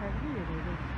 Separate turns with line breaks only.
还是热这。的。